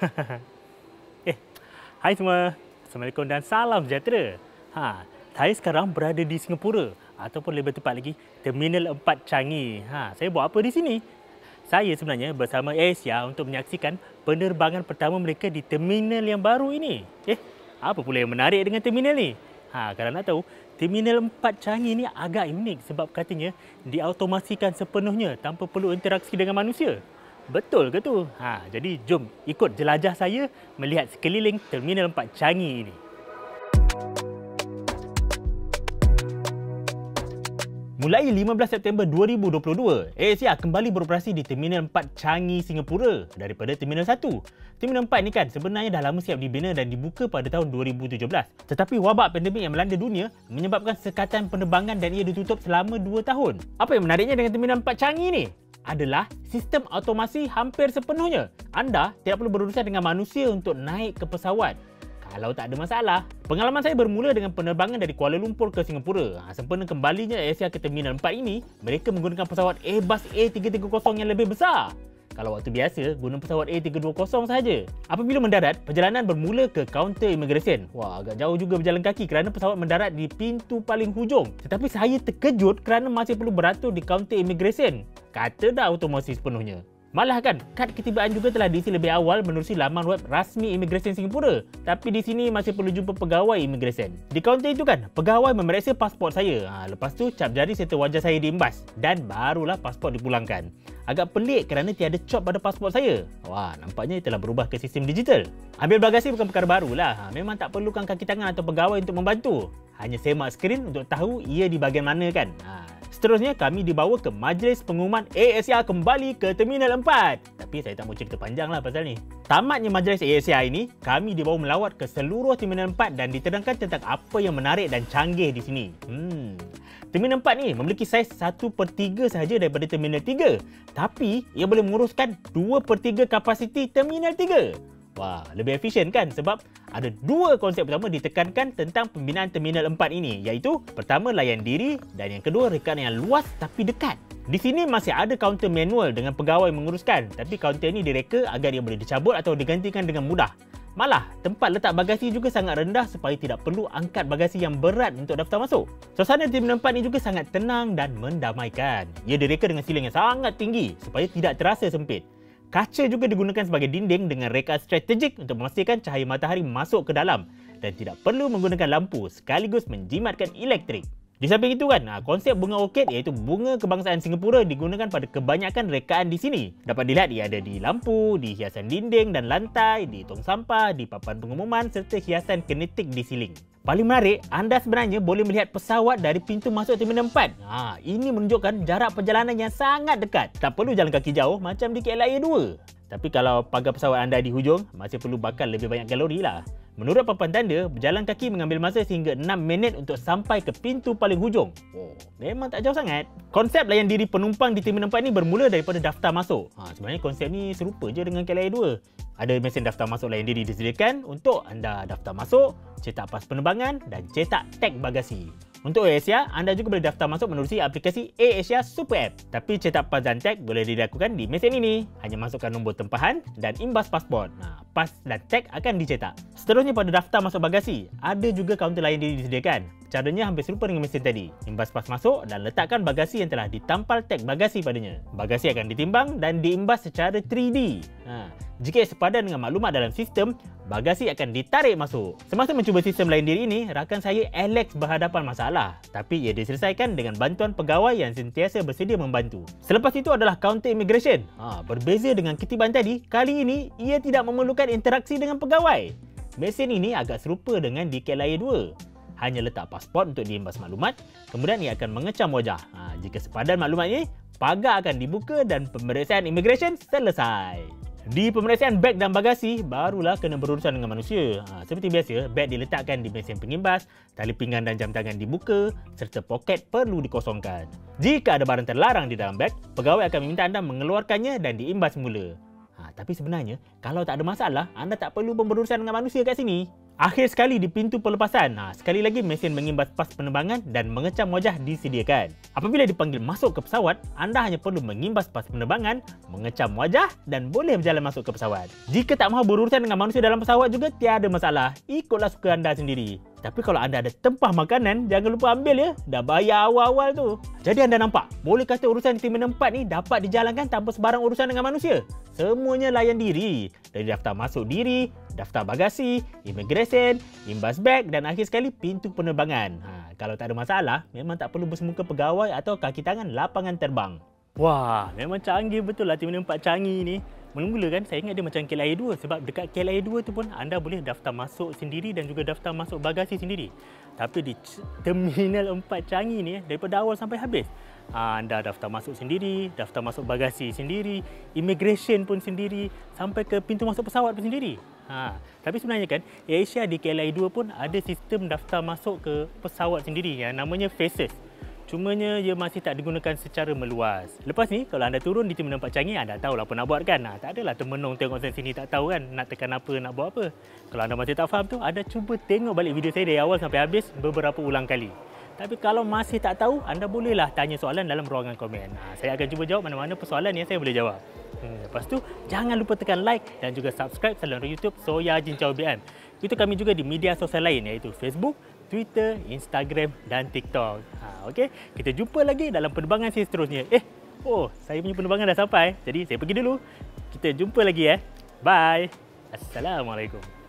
eh, hai semua. Assalamualaikum dan salam sejahtera. Ha, saya sekarang berada di Singapura ataupun lebih tepat lagi Terminal 4 Changi. Ha, saya buat apa di sini? Saya sebenarnya bersama Asia untuk menyaksikan penerbangan pertama mereka di terminal yang baru ini. Eh, apa pula yang menarik dengan terminal ni? Ha, kalau nak tahu, Terminal 4 Changi ni agak unik sebab katanya diautomasikan sepenuhnya tanpa perlu interaksi dengan manusia. Betul ke tu? Ha, jadi jom ikut jelajah saya melihat sekeliling Terminal 4 Changi ini. Mulai 15 September 2022, ASIA kembali beroperasi di Terminal 4 Changi, Singapura daripada Terminal 1. Terminal 4 ni kan sebenarnya dah lama siap dibina dan dibuka pada tahun 2017. Tetapi wabak pandemik yang melanda dunia menyebabkan sekatan penerbangan dan ia ditutup selama 2 tahun. Apa yang menariknya dengan Terminal 4 Changi ni? Adalah sistem automasi hampir sepenuhnya. Anda tidak perlu berurusan dengan manusia untuk naik ke pesawat kalau tak ada masalah. Pengalaman saya bermula dengan penerbangan dari Kuala Lumpur ke Singapura. Ha, sempena kembalinya Asia ke Terminal 4 ini, mereka menggunakan pesawat Airbus A330 yang lebih besar. Kalau waktu biasa, guna pesawat A320 sahaja. Apabila mendarat, perjalanan bermula ke kaunter immigration. Wah, agak jauh juga berjalan kaki kerana pesawat mendarat di pintu paling hujung. Tetapi saya terkejut kerana masih perlu beratur di kaunter immigration. Kata dah otomasi sepenuhnya. Malah kan, kad ketibaan juga telah diisi lebih awal menerusi laman web rasmi Immigration Singapura. Tapi di sini masih perlu jumpa pegawai Immigration. Di kaunter itu kan, pegawai memeriksa pasport saya. Ha, lepas tu, cap jari serta wajah saya diimbas. Dan barulah pasport dipulangkan. Agak pelik kerana tiada cop pada pasport saya. Wah, nampaknya telah berubah ke sistem digital. Ambil bagasi bukan perkara barulah. Ha, memang tak perlukan kaki tangan atau pegawai untuk membantu. Hanya semak skrin untuk tahu ia di bahagian mana kan. Ha, Seterusnya, kami dibawa ke Majlis Pengumuman ASIA kembali ke Terminal 4. Tapi saya tak mau cerita panjang lah pasal ni. Tamatnya Majlis ASIA ini, kami dibawa melawat ke seluruh Terminal 4 dan diterangkan tentang apa yang menarik dan canggih di sini. Hmm. Terminal 4 ni memiliki saiz 1 per 3 sahaja daripada Terminal 3. Tapi, ia boleh menguruskan 2 per 3 kapasiti Terminal 3. Wah, lebih efisien kan sebab ada dua konsep pertama ditekankan tentang pembinaan Terminal 4 ini iaitu pertama layan diri dan yang kedua rekaan yang luas tapi dekat. Di sini masih ada kaunter manual dengan pegawai menguruskan tapi kaunter ini direka agar ia boleh dicabut atau digantikan dengan mudah. Malah, tempat letak bagasi juga sangat rendah supaya tidak perlu angkat bagasi yang berat untuk daftar masuk. Suasana Terminal 4 ini juga sangat tenang dan mendamaikan. Ia direka dengan siling yang sangat tinggi supaya tidak terasa sempit. Kaca juga digunakan sebagai dinding dengan reka strategik untuk memastikan cahaya matahari masuk ke dalam dan tidak perlu menggunakan lampu sekaligus menjimatkan elektrik. Di samping itu kan, konsep bunga orkid iaitu bunga kebangsaan Singapura digunakan pada kebanyakan rekaan di sini. Dapat dilihat ia ada di lampu, di hiasan dinding dan lantai, di tong sampah, di papan pengumuman serta hiasan kinetik di siling. Paling menarik, anda sebenarnya boleh melihat pesawat dari pintu masuk Terminal 4. Ha, ini menunjukkan jarak perjalanan yang sangat dekat. Tak perlu jalan kaki jauh macam di KLIA 2. Tapi kalau pagar pesawat anda di hujung, masih perlu bakar lebih banyak kalori lah. Menurut papan tanda, berjalan kaki mengambil masa sehingga 6 minit untuk sampai ke pintu paling hujung. Oh, memang tak jauh sangat. Konsep layan diri penumpang di Terminal 4 ni bermula daripada daftar masuk. Ha, sebenarnya konsep ni serupa je dengan KLIA 2. Ada mesin daftar masuk layan diri disediakan untuk anda daftar masuk, cetak pas penerbangan dan cetak tag bagasi. Untuk Asia, anda juga boleh daftar masuk menerusi aplikasi AirAsia Super App. Tapi cetak pas dan tag boleh dilakukan di mesin ini. Hanya masukkan nombor tempahan dan imbas pasport. Nah, pas dan tag akan dicetak. Seterusnya pada daftar masuk bagasi, ada juga kaunter lain yang disediakan. Caranya hampir serupa dengan mesin tadi. Imbas pas masuk dan letakkan bagasi yang telah ditampal tag bagasi padanya. Bagasi akan ditimbang dan diimbas secara 3D. Ha. Jika sepadan dengan maklumat dalam sistem, bagasi akan ditarik masuk. Semasa mencuba sistem lain diri ini, rakan saya Alex berhadapan masalah. Tapi ia diselesaikan dengan bantuan pegawai yang sentiasa bersedia membantu. Selepas itu adalah counter immigration. Ha, berbeza dengan ketiban tadi, kali ini ia tidak memerlukan interaksi dengan pegawai. Mesin ini agak serupa dengan di KLIA 2. Hanya letak pasport untuk diimbas maklumat, kemudian ia akan mengecam wajah. Ha, jika sepadan maklumat ini, pagar akan dibuka dan pemeriksaan immigration selesai. Di pemeriksaan beg dan bagasi, barulah kena berurusan dengan manusia. Ha, seperti biasa, beg diletakkan di mesin pengimbas, tali pinggang dan jam tangan dibuka, serta poket perlu dikosongkan. Jika ada barang terlarang di dalam beg, pegawai akan meminta anda mengeluarkannya dan diimbas semula. Ha, tapi sebenarnya, kalau tak ada masalah, anda tak perlu berurusan dengan manusia kat sini. Akhir sekali di pintu pelepasan, ha, sekali lagi mesin mengimbas pas penerbangan dan mengecam wajah disediakan. Apabila dipanggil masuk ke pesawat, anda hanya perlu mengimbas pas penerbangan, mengecam wajah dan boleh berjalan masuk ke pesawat. Jika tak mahu berurusan dengan manusia dalam pesawat juga, tiada masalah. Ikutlah suka anda sendiri. Tapi kalau anda ada tempah makanan, jangan lupa ambil ya. Dah bayar awal-awal tu. Jadi anda nampak, boleh kata urusan di Terminal 4 ni dapat dijalankan tanpa sebarang urusan dengan manusia. Semuanya layan diri. Dari daftar masuk diri, daftar bagasi, immigration, imbas beg dan akhir sekali pintu penerbangan. Ha, kalau tak ada masalah, memang tak perlu bersemuka pegawai atau kaki tangan lapangan terbang. Wah, memang canggih betul lah Terminal 4 canggih ni. Mula-mula kan saya ingat dia macam KLIA 2 sebab dekat KLIA 2 tu pun anda boleh daftar masuk sendiri dan juga daftar masuk bagasi sendiri. Tapi di Terminal 4 Changi ni daripada awal sampai habis anda daftar masuk sendiri, daftar masuk bagasi sendiri, immigration pun sendiri sampai ke pintu masuk pesawat pun sendiri. Ha, tapi sebenarnya kan Asia di KLIA 2 pun ada sistem daftar masuk ke pesawat sendiri yang namanya Faces. Cumanya ia masih tak digunakan secara meluas. Lepas ni, kalau anda turun di Terminal 4 Changi, anda tahu lah apa nak buat kan? Nah, tak adalah termenung tengok sana sini tak tahu kan nak tekan apa, nak buat apa. Kalau anda masih tak faham tu, anda cuba tengok balik video saya dari awal sampai habis beberapa ulang kali. Tapi kalau masih tak tahu, anda bolehlah tanya soalan dalam ruangan komen. Nah, saya akan cuba jawab mana-mana persoalan yang saya boleh jawab. Hmm, lepas tu, jangan lupa tekan like dan juga subscribe saluran YouTube Soya Jincau BM. Itu kami juga di media sosial lain iaitu Facebook, Twitter, Instagram dan TikTok. Ha, okay? Kita jumpa lagi dalam penerbangan saya seterusnya. Eh, oh, saya punya penerbangan dah sampai. Jadi, saya pergi dulu. Kita jumpa lagi eh. Bye. Assalamualaikum.